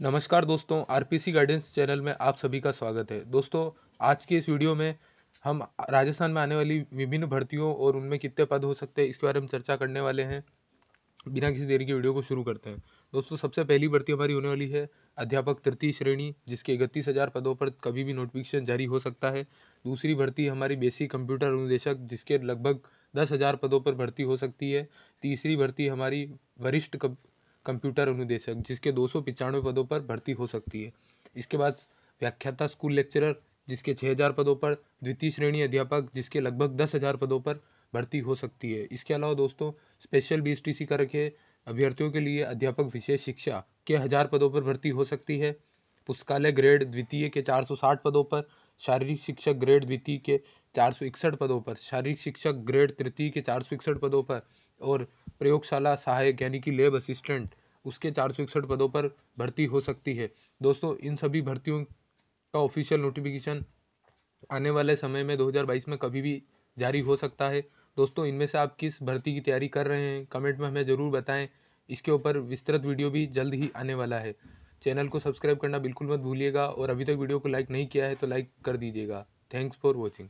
नमस्कार दोस्तों, RPC guidance channel में आप सभी का स्वागत है। दोस्तों, आज के इस वीडियो में हम राजस्थान में आने वाली विभिन्न भर्तियों और उनमें कितने पद हो सकते हैं इसके बारे में चर्चा करने वाले हैं। बिना किसी देरी के वीडियो को शुरू करते हैं। दोस्तों, सबसे पहली भर्ती हमारी होने वाली है अध्यापक तृतीय श्रेणी, जिसके इकतीस हज़ार पदों पर कभी भी नोटिफिकेशन जारी हो सकता है। दूसरी भर्ती हमारी बेसिक कंप्यूटर अनुदेशक जिसके लगभग दस हज़ार पदों पर भर्ती हो सकती है। तीसरी भर्ती हमारी वरिष्ठ कंप्यूटर अनुदेशक, जिसके दो सौ पदों पर भर्ती हो सकती है। इसके बाद व्याख्याता स्कूल लेक्चरर, जिसके छः हज़ार पदों पर द्वितीय श्रेणी अध्यापक, जिसके लगभग दस हज़ार पदों पर भर्ती हो सकती है। इसके अलावा दोस्तों स्पेशल बी एस टी का रखे अभ्यर्थियों के लिए अध्यापक विशेष शिक्षा के हज़ार पदों पर भर्ती हो सकती है। पुस्तकालय ग्रेड द्वितीय के 460 पदों पर, शारीरिक शिक्षक ग्रेड द्वितीय के चार सौ इकसठ पदों पर, शारीरिक शिक्षक ग्रेड तृतीय के चार सौ इकसठ पदों पर और प्रयोगशाला सहायक यानी कि लेब असिस्टेंट उसके चार सौ इकसठ पदों पर भर्ती हो सकती है। दोस्तों, इन सभी भर्तियों का ऑफिशियल नोटिफिकेशन आने वाले समय में 2022 में कभी भी जारी हो सकता है। दोस्तों, इनमें से आप किस भर्ती की तैयारी कर रहे हैं कमेंट में हमें ज़रूर बताएँ। इसके ऊपर विस्तृत वीडियो भी जल्द ही आने वाला है। चैनल को सब्सक्राइब करना बिल्कुल मत भूलिएगा और अभी तक वीडियो को लाइक नहीं किया है तो लाइक कर दीजिएगा। Thanks for watching.